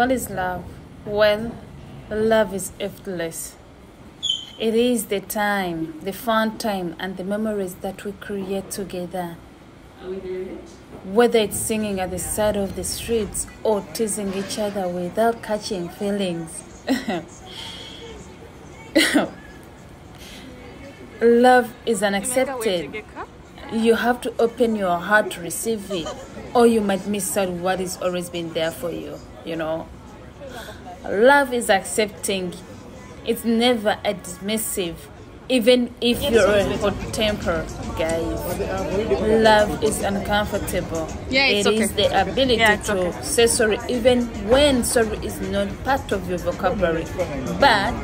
What is love? Well, love is effortless. It is the time, the fun time, and the memories that we create together. Whether it's singing at the side of the streets or teasing each other without catching feelings. Love is unaccepted. You have to open your heart to receive it, or you might miss out what has always been there for you, you know. Love is accepting, it's never a dismissive, even if you're a hot temper, guys. Love is uncomfortable. Yeah, it's It is okay. the ability Yeah, to okay. say sorry even when sorry is not part of your vocabulary. But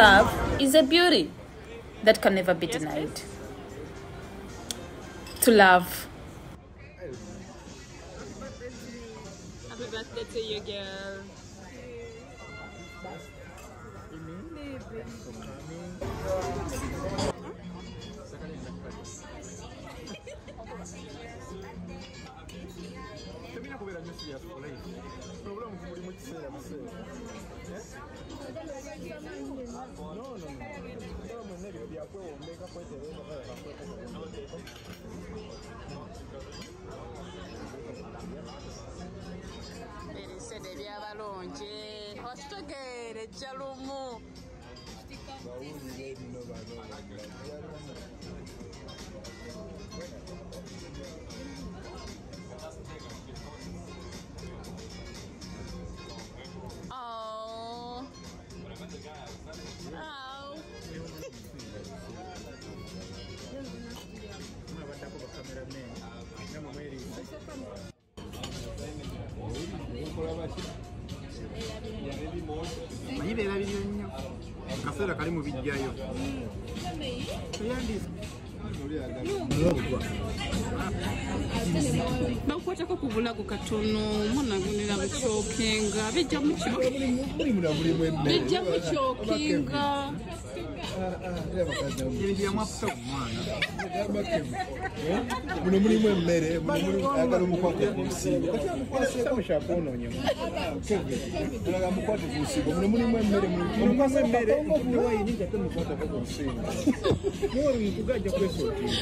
love is a beauty that can never be denied. To love. Happy birthday to you, girl. Imindipin ko kami. Sa kanyang nagpalit. Ты меня поверил, не съест, блин. Проблема в будем идти сыром, сыр. No, no, no. Pero me negro, ya fue un mega puente de una vez. Ebisede byabalungi. Okitegeere ejja lumu Oh. byali mubijjayo bakwatako ku bulago katono munagunira mukyokinga bijja mukyokinga muno mulimu emmere agala omukwate ku nsiibolaga mukwate ku nsiibo muno mulimu emmere omukwase emmere wayini jate mukwateko ku nsiibo noluntu gajja kwesotinga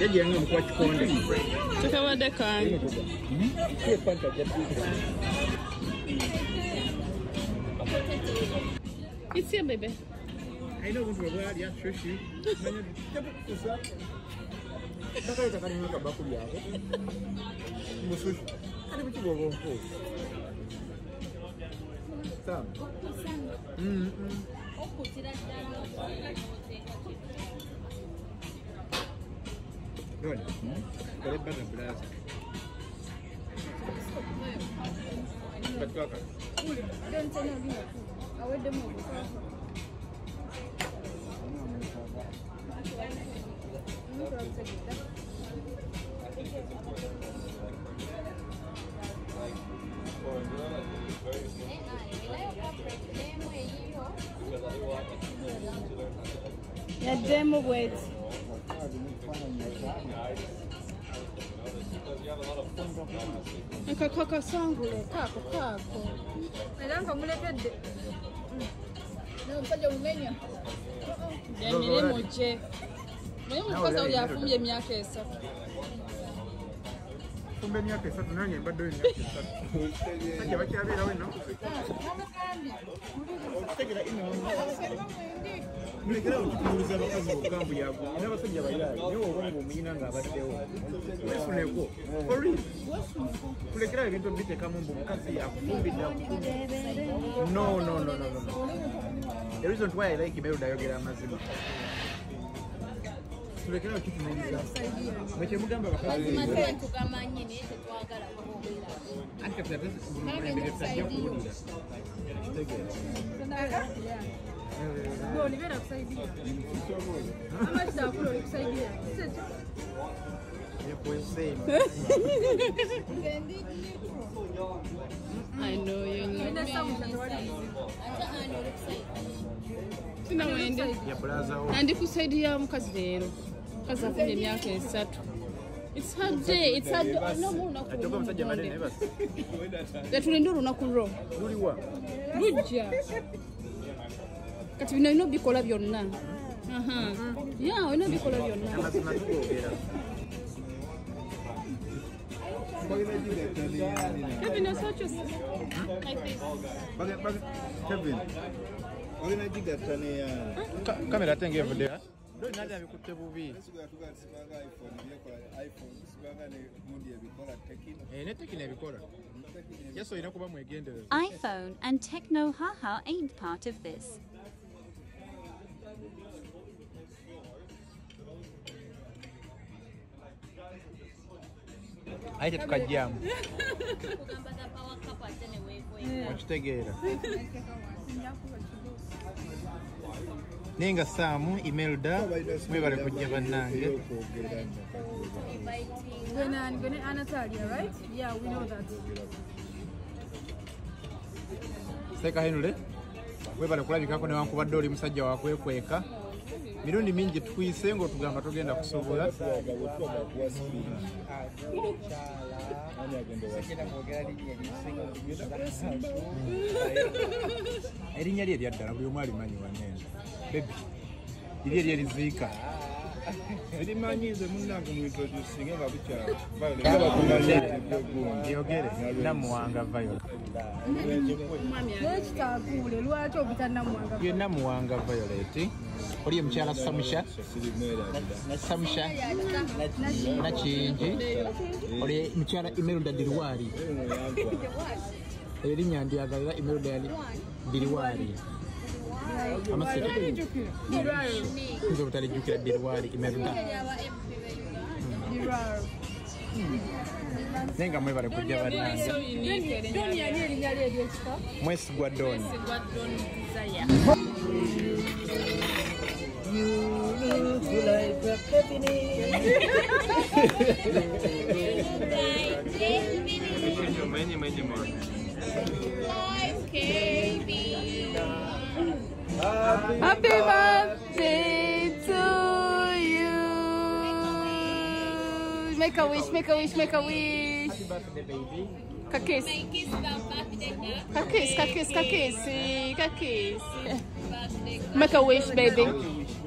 jaji yange mukuwa kikonde tekabadde kange It's here, baby. I know what we're wearing. Yeah, sure, sure. Kaka yota kani mwaka bakuli yako. Musushi. Kani mwiki gogo mpo. Sam. Mm -mm. Noni. Kole ya demo weight. Nika kaka sangu le kako kako. Kailangan ka mulipid eh. Nakakalyaulenya. Yamire moche. Mwe mukasa oyafumbye emyaka esatu. Kumbe emyaka esatu nange mbaddeyo emyaka esatu. Bajja bakyabeerawo ennaku mulekerawo tutunuuliza abakazi obugambu yago n'abasajja bayaayi naye oba ng'omuyina ng'abaddewo weefuneko for real tulekerawo ebintu ebiteekamu mbu omukazi akufumbidde akufumbidde no no no no no. The reason why I like Meruda ayogera amazima tulekera okitunuuliza bwe kyemugamba bakazimatugambanye naye tetwagala kwogera anti kaffe ate bunomulembere tutajja kuwulira kitegeera nibera kusaidia. amaiza akula olikusaidia sicho andikusaidia mukazi leero kazi afanye miaka isatu It's hard day. It's hard. No, no, no. Atoka mtaja madeni basi. Letuli nduru nakuro. Nduri wa. Ruja. Kati bino bikola byonna. Aha. Yeah, bino bikola byonna. Amazima tukogera. Kevin, osocho Kamera atenge. Nali abikutte bubi? Sibanga iphone byekola iphone sibanga ne gundi ebikola tekino Eh, ne tekino ebikola yesu olina kuba mwegendereza iPhone and Tecno Haha ain't part of this. aye tetukajjamu okitegeera naye nga saamu imelda mwebale kujja bannange. When when Anatalia, right? Yeah, we know that. seeka henule. Webale kulabikako newankubadde oli musajja wakwekweka mirundi mingi tukuyise ngaotugamba togenda kusobola erinnya lye eryaddala buli omu alimanyi wanene bebi liri eryo eriziika. Erimanyiize munnange muintroducinga nga bukyaye namuwanga violet oli ye mukyala samusha? Samusha? Nakingi oli mukyala imeruda dirwari erinnya ndyagalira imeruda dirwari nze obutalejjukira ddi lwali emabega naye nga mwebale kujja bannange mwesigwa doni Many, many more. Life can be. Happy birthday to you. Make a wish, make a wish, make a wish. Kakis. Kakis, kakis, kakis, kakis. Make a wish, baby.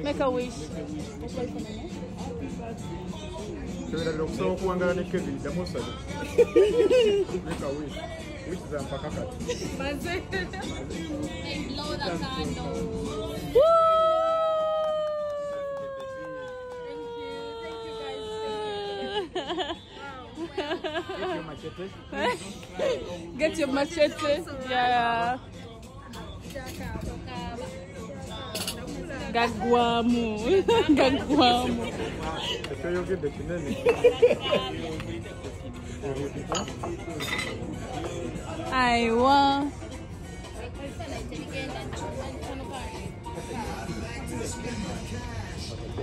Make a wish. kyogerera okusobola okuwangala osabe leka wish wish za mpaka machete Get your machete. Yeah. Gagwamu. Gagwamu. Ekyoyogedde kinene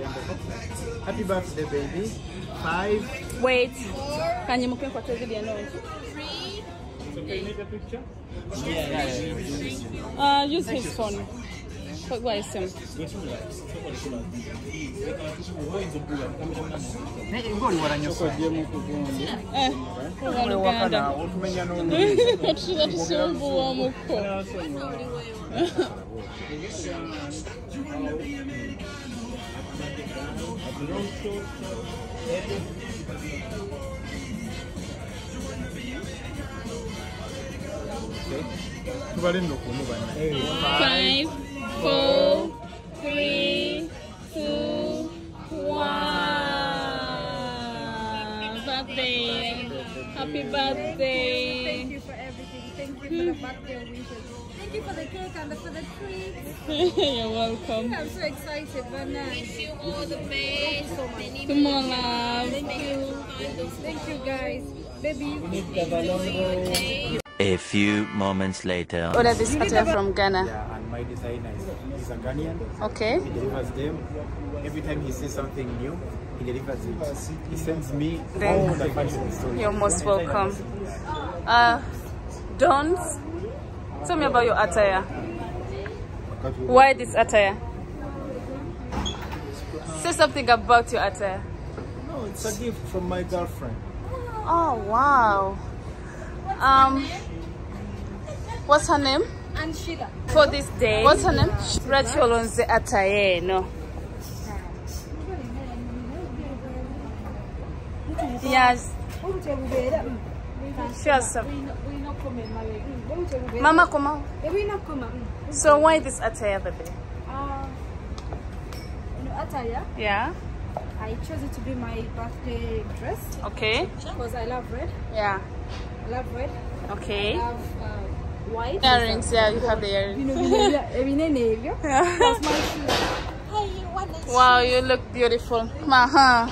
Aiwa. happy birthday baby five Wait. Kanyimuke kwa tezili eno. Uh, use his phone. Okwekukozesa naye ngaoliwala nnyo okogyemu ku gundi oluganda otuba tusumbuwa omukko tubale nno kumu bana four, three, two, one. Birthday. Happy birthday. Thank you for everything. Thank you for the birthday wishes. Thank you for the cake and for the treats. You're welcome. I'm so excited, but now. Wish you all the best. Many Come on, love. Thank you. Thank you, guys. Baby, you A few moments later. Order this attire from Ghana. Yeah, and my designer is, is a Ghanaian Okay. he delivers them every time he sees something new he delivers it he sends me Then- all the fashion stories You're most welcome. Uh, Dons, tell me about your attire. Why this attire? Say something about your attire. No, it's a gift from my girlfriend. Oh wow. Um, what's her name? And Sheila. For this day, What's her name? Racholonze Atayeno. Yes, she has some. Mama, come on. So why this attire, baby? Uh, you know, attire, Yeah. I chose it to be my birthday dress Okay. because I love red. Yeah. I love red. Okay. I love uh, white. Earrings. Yeah, you have the You earrings. know, binene- binene hivyo. That's my shoe. Wow, you look beautiful. Maha.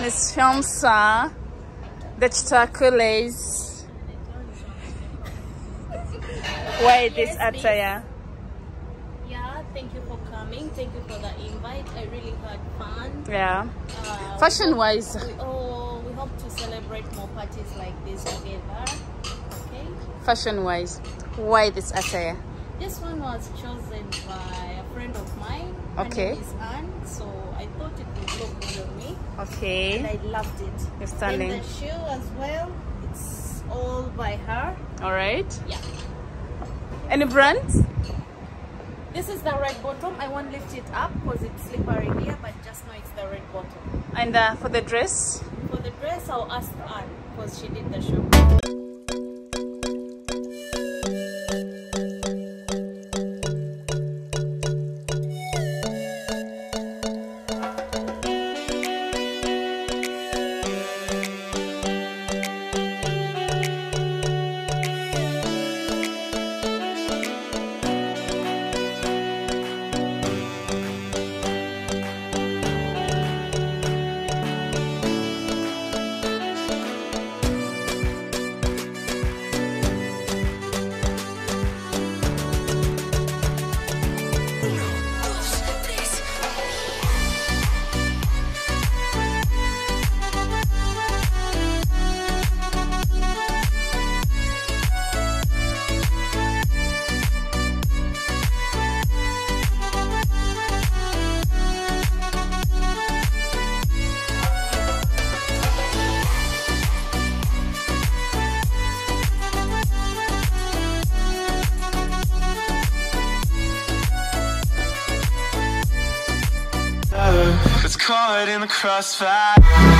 Miss Shamsa. The chitakules. Why this attire? Yeah, thank you for coming. Thank you for the invite. I really had fun. Yeah. Uh, Fashion wise. we, oh, we hope to celebrate more parties like this together. Okay. Fashion wise. Why this attire? This one was chosen by a friend of mine. Her Okay. name is Anne. So I thought it would look good on me. Okay. And. I loved it. You're stunning. And the shoe as well. It's all by her. All right. Yeah. Any brands? This is the red bottom. I won't lift it up because it's slippery here, but just know it's the red bottom. And uh, for the dress? For the dress, I'll ask Anne because she did the show. Crossfire.